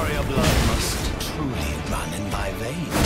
warrior blood must truly run in my veins.